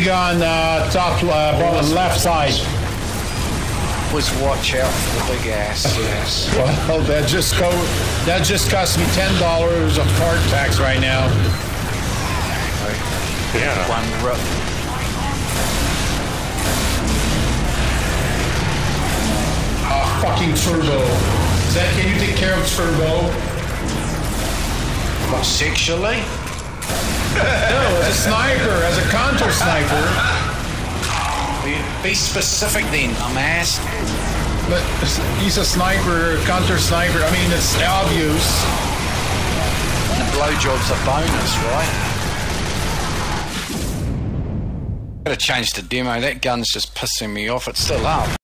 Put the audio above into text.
enemy gun, uh, top, uh, bottom left side. Was watch out for the big ass. Yes. Well, that just go. That just cost me ten dollars of card tax right now. Yeah. One ro- Ah, fucking turb0. Zed, can you take care of turb0? what, sexually? A sniper, as a counter sniper. Be, specific then, dumbass. But he's a sniper, counter sniper. I mean, it's obvious. The blowjob's a bonus, right? Gotta change the demo. That gun's just pissing me off. It's still up.